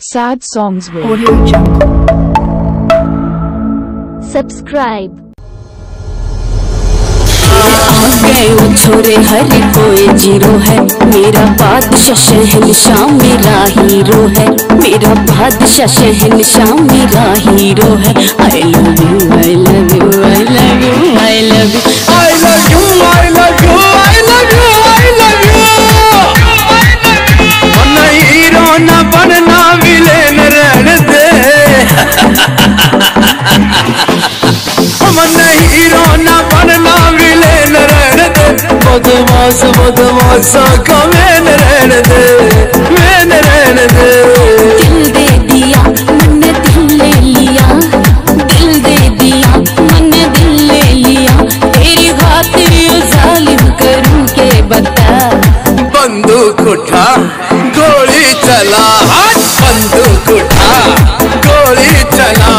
Sad songs with Audio Jungle. subscribe. गए वो छोरे हर कोई ज़ीरो है। मेरा बादशाह शहनशाह मेरा हीरो है। मेरा बादशाह शहनशाह मेरा हीरो है। I love you I love you I love you I love you I love you, I love you, मन हीरो न बनना विलेन रहने दे बदमाश बदमाश का मैन रहने दे मैन रहने दे दिल दे दिया मन दिल ले लिया दिल दे दिया मन दिल ले लिया तेरी खातिर यो जालिम करूँ के बता बंदूक उठा गोली चला। बंदूक गोली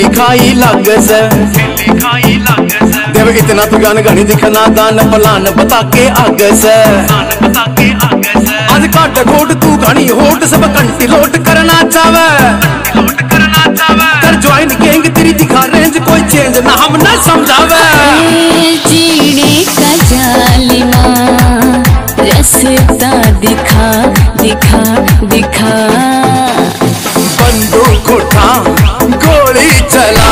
खेली खाई लग से देव, इतना तू गान गानी दिखना दान पलान बता के आग से आज काट खोट, तू गानी होट, सब कंटी लोट करना चावे कर ज्वाइन गैंग तेरी दिखा रेंज कोई चेंज ना, हम ना समझावे। जीने का जालिमा, रास्ता दिखा दिखा दिखा। गोली चला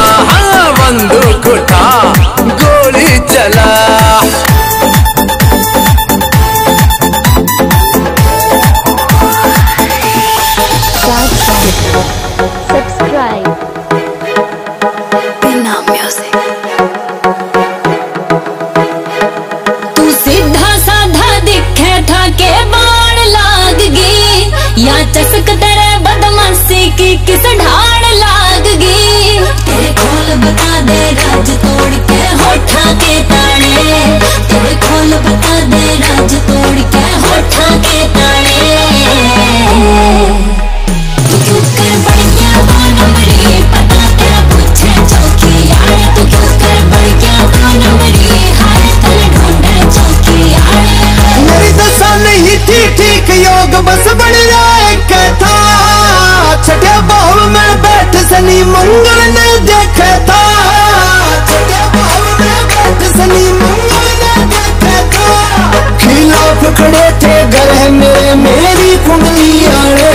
गले में मेरी कुंडली आड़े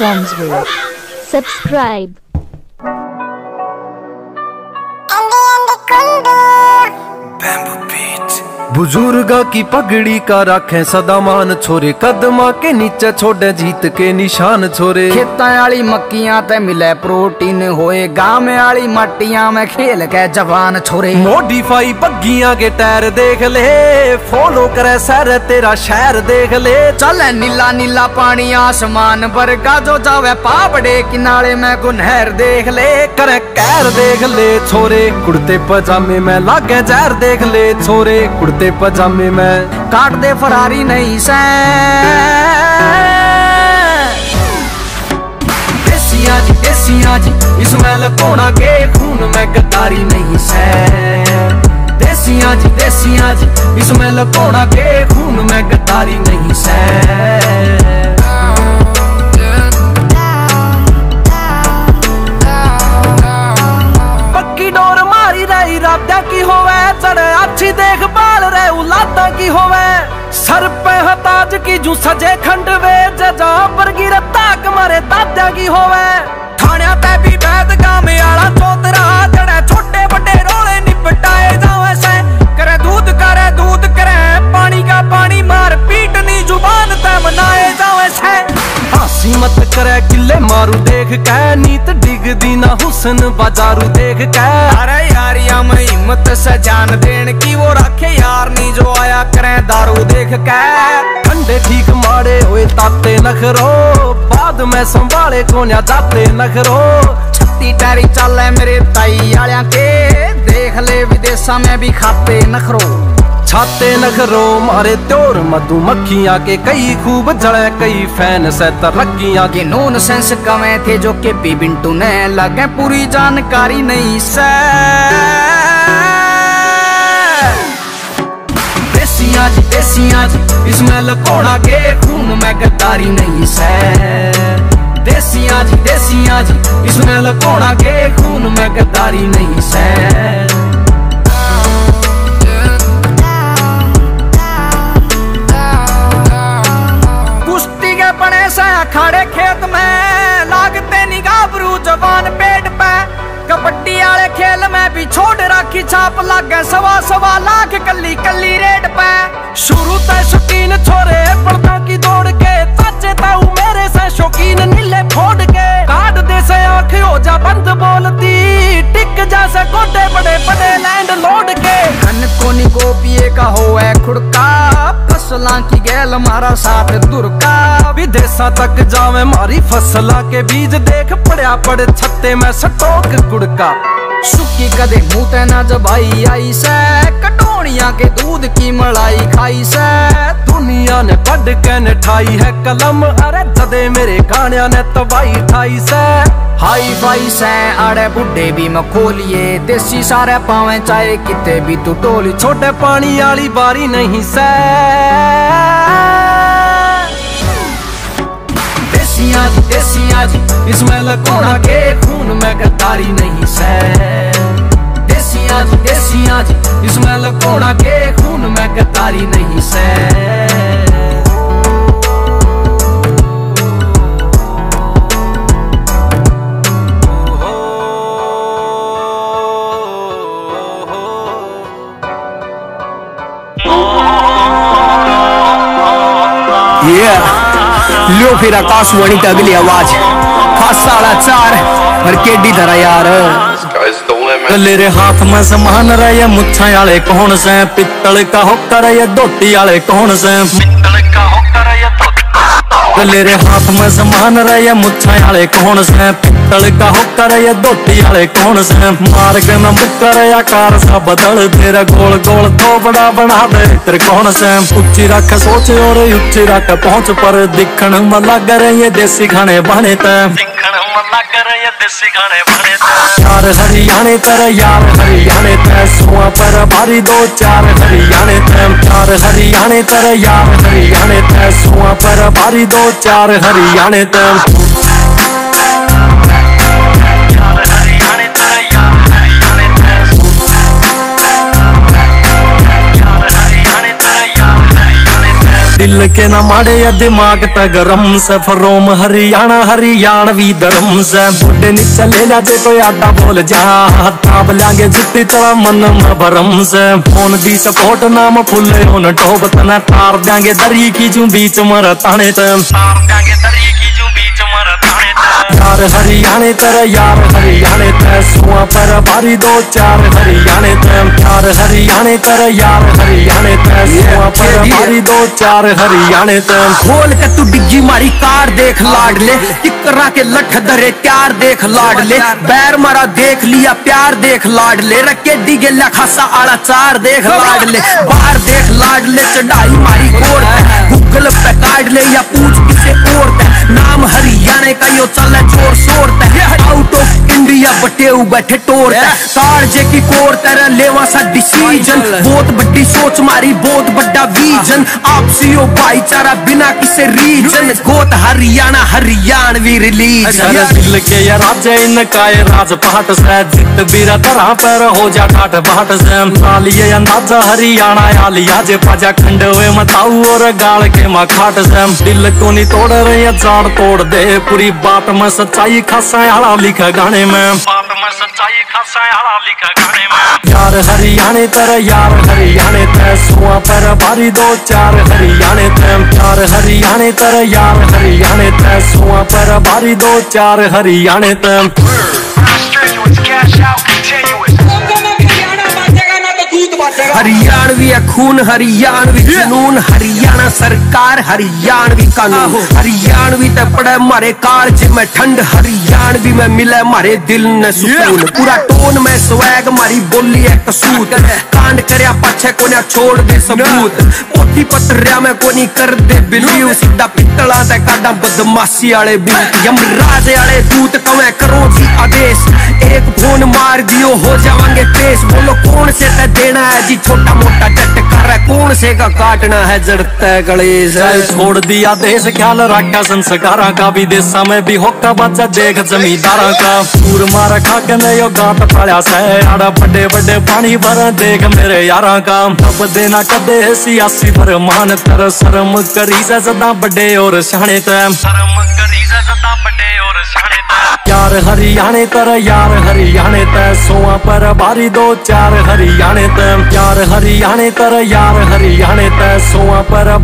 Subscribe. बुजुर्गा की पगड़ी का रखे सदा मान छोरे। कदमा के नीचे छोड़े जीत के निशान छोरे। खेतां वाली मक्कियाँ ते मिले प्रोटीन होए। गाँव वाली मट्टियाँ में खेल के जवान छोरे। मॉडिफाई बग्गियाँ के टायर देख ले फॉलो करे सर तेरा शहर देख ले। चल नीला नीला पानी आसमान वर्गा जो जावे पापड़े किनारे में गुनहर देख ले। करे कैर देख ले छोरे कुर्ते पजामे में लागे जहर देख ले छोरे कुर्ते पजामे में काट दे फरारी नहीं से देसिया जी देसिया जी इसमें लकोना के खून में गद्दारी नहीं से देसिया जी देसिया जी इसमें लकोना के खून में गद्दारी नहीं से उलादा की होवे सर पे हताज की जू सजे खंडवे जजा पर गिरे ताक मारे दादा की होवे थाण्या ते भी बैद गाँव आला चौतरा जड़े छोटे बड़े रोले निपटाए जावे से करे दूध करे दूध करे पानी का पानी मार पीट नी ज़ुबान ते मनाए जावे से हासी मत करे किले मारू देख कै नीत डिगदी ना हुसन बाजारू देख कै। अरे यारिया में हिम्मत से जान देन की वो रखे यार नी जो आया करे दारू देख के। ठंडे ठीक मारे हुए ताते नखरो। बाद में संभाले कोन्या जाते नखरो। छत्ती टैरी चले मेरे ताई आलिया के। देख ले विदेशा में भी खाते नखरो। छाते नखरो मारे त्योर मधुमक्खियाँ के कई खूब जड़े, कई फ़ैन से तरक्कियाँ ये नोन सेंस कमे थे जो के पी बिंटू ने लगे पूरी जानकारी नहीं से। इसमें लकोड़ा के खून में गद्दारी नहीं से। जी जी, इसमें लकोड़ा के खून में गद्दारी नहीं से। छाप लागे सवा सवा लाख कल्ली कल्ली रेड पे शुरू ते शौकीन छोरे पड़ता की दौड़ के चाचे ताऊ मेरे से शौकीन नीले फोड़ के काट दे से आँख हो जा बंद बोलती टिक जा से गोटे बड़े बड़े लैंड लोड के धन कोनी को पिए का हो है खुड़का फसला की गैल मारा साथ दुर्गा विदेशा तक जावे मारी फसला के बीज देख पड़या पड़ सुखी कदे मुँह ना जबाई आई से। कटोनिया के दूध की मलाई खाई से। दुनिया ने पढ़ के ने ठाई है कलम। अरे जदे मेरे गाणिया ने तबाही ठाई से। हाई फाई से आड़े बुड्ढे भी मखोलिए देसी सारे पावे चाहे किते भी तू टोली छोटे पानी वाली बारी नहीं से। देसिया जी देसिया जी इसमें लकोड़ा के खून मैं गद्दारी नहीं सह देसिया जी देसिया जी इसमें लकोड़ा के खून मैं गद्दारी नहीं सह लो फिर आकाशवाणी की अगली आवाज़ खासा चार और केडी धरा यार। गले रे हाथ में समान रहे मुछा वाले कौन से? पित्तल का होकर ये धोती वाले कौन से? गले रे हाथ में समान रहे मुछा वाले कौन से? पित्तल का होकर ये धोती वाले कौन से? मार के न मुकर आकार सा बदल तेरा गोल गोल तो बड़ा बना दे तेरे कौन से? ऊँची रख सोच और ऊँची रख पहुँच पर। दिखण में लग रहे ये देसी खाने बने ते। यार हरियाणे तर यार हरियाणे ते। सुआ पर भारी दो चार हरियाणे ते। यार हरियाणे तर यार हरियाणे ते। सुआ पर भारी दो चार हरियाणे ते। दिल के न माड़े या दिमाग त गरम से। फरोम हरियाणा हरियाणवी धर्म से। बुढ़े नीचे ले जा जे कोई आटा बोल जा। ताप लागे जितनी तरह मन में भरम से। फ़ोन दी सपोर्ट नाम फुले उन टोप तना तार देंगे दरी की जू बीच मर ताने तार देंगे यार हरियाणे तर यार हरियाणे ते सुआ पर भारी दो चार हरियाणे ते यार हरियाणे तर यार हरियाणे ते सुआ पर भारी दो चार हरियाणे ते खोल के तू डिग्गी मारी कार देख लाड ले टिकरा के लठ धरे प्यार देख लाड ले बैर मारा देख लिया प्यार देख लाड ले रके डिगेला खासा आड़ा चार देख लाड ले बाहर देख लाड ले चढ़ाई मारी कोर गूगल पे काट ले या पूछ किसे और नाम हरियाणा का यो चल ज़ोर शोर आउट ऑफ़ इंडिया बटे बैठे टोर कार जे की कोर तेरा लेवा सा डिसीज़न बहुत बड़ी सोच मारी बहुत बड़ा विजन आपसी यो भाईचारा बिना किसे रीजन गोत हरियाणा हरियाणवी रिलीजन सारा दिल के या राजा इनका ये राज पाट से। जित बीरा तरह पर हो जा ठाट बाट से। तालिए अंदाज़ा हरियाणा या लिया जे पाजा खंड हुए मताऊ और गाल के मखाट से। दिल को नहीं तोड़ रहे या जान तोड़ दे पूरी बात में सच्चाई खासा लिखा गाने में। बात में सच्चाई खासा लिखा गाने में। यार हरियाणे तर यार हरियाणे ते सुआ पर भारी दो चार हरियाणे ते। यार हरियाणे तर यार हरियाणे ते सुआ पर भारी दो चार हरियाणे ते। हरियाणवी खून हरियाणवी जुनून हरियाणा सरकार हरियाणवी कानून। हरियाणवी ते पड़े मारे कालज में ठंड हरियाणवी में मिले मारे दिल ने सुकून। पूरा टोन में स्वैग मारी बोली है कसूत कांड करया पाछे कोन्या छोड़ दे सबूत। पोथी पत्रिया में कोनी कर दे बिलीव सीधा पित्तला ते काडा बदमाशी आले बीत यमराज आले दूत कवे करो जी आदेश। एक फ़ोन मार दियो, हो जावांगे पेश बोलो, कौन से ते देना है जी? छोटा मोटा चटकार है। कौन से का काटना है? जड़ता गणेश। छोड़ दिया देश, ख्याल रखा संस्कारा का। भी देशा में भी होका बच्चा देख जमींदारा का। पूर मार खा के यो गात पड़ा से। बड़े बड़े पानी भर देख मेरे यारा का अब देना कदे सियासी पर मान तर शर्म करी से सदा बड़े और शाने ते शर्म करी से सदा बड़े और ते यार हरियाणे तर यार हरियाणे ते सोआ पर भारी दो चार हरियाणे ते यार हरियाणे तर यार हरियाणे ते सोआ पर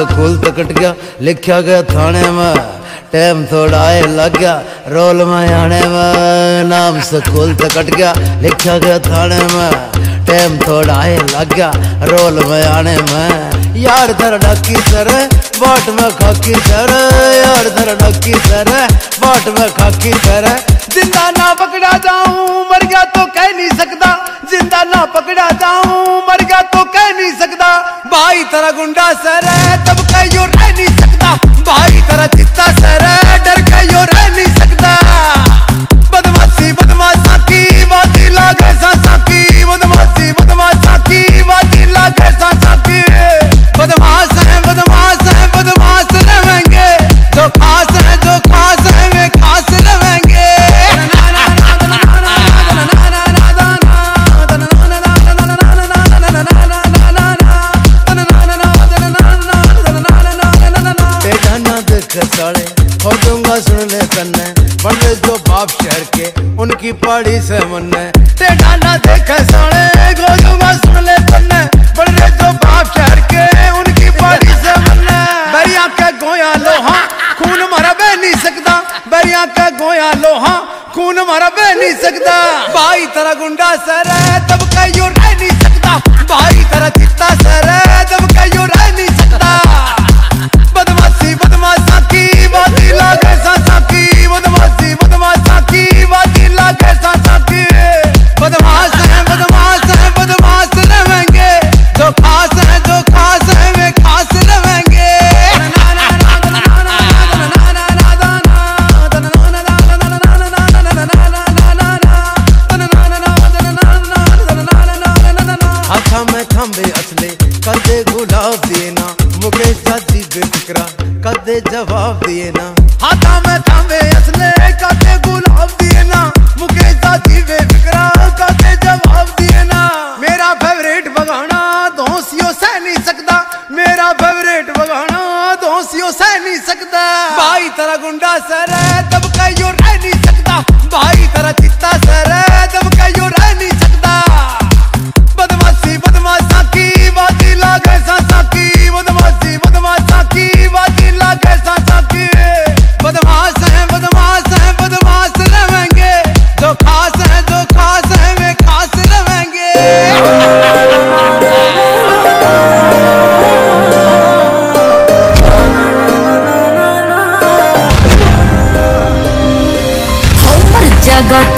स्कूल तो कट गया। लिखा गया थाने में टाइम थोड़ा है लग गया। रोल में आने में, नाम स्कूल तो कट गया। लिखा गया थाने में टाइम थोड़ा आए लग। रोल में आने में। यार धर डकी सर, बाट में खाकी सर। यार धर डकी सर, बाट में खाकी सर। ज़िंदा ना पकड़ा जाऊँ, मर गया तो कह नहीं सकता। ज़िंदा ना पकड़ा जाऊँ, मर गया तो कह नहीं सकता। भाई तेरा गुंडा सर है, तब कह यो रह नहीं सकता। भाई तेरा चित्ता सर है, डर के यो रह नहीं सकता।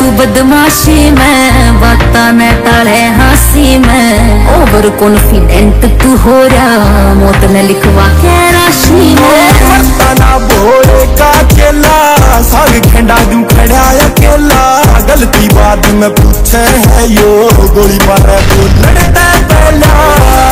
तू बदमाशी में बाता मैं टाले हासी में। ओवर कॉन्फिडेंट तू हो रहा, मौत ने लिखवा क्या राशि में। ना का केला, साग खेंडा दू खड़ा अकेला गलती बाद में पूछे है, यो गोली मारे तू लड़ता पहला।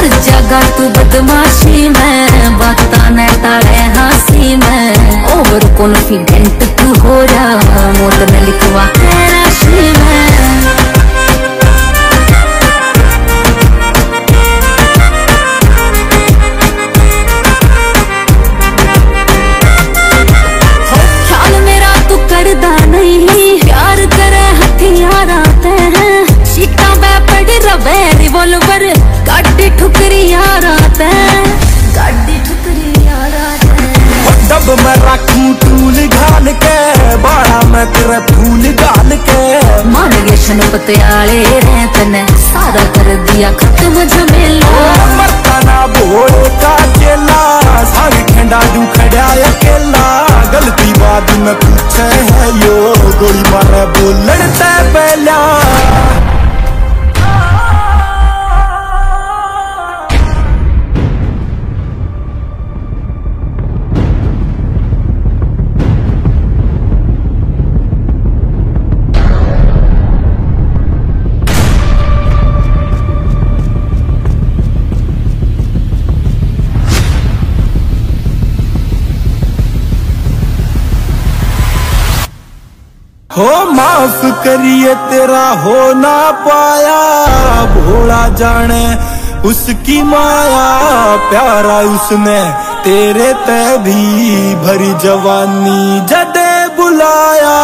हर जगह तू बदमाशी में बाता न तारे हँसी में। ओवर कॉन्फिडेंट तू हो रहा मोत न लिखवा है। up तेरा हो ना पाया, भोला जाने उसकी माया, प्यारा उसने तेरे ते भी भरी जवानी जदे बुलाया।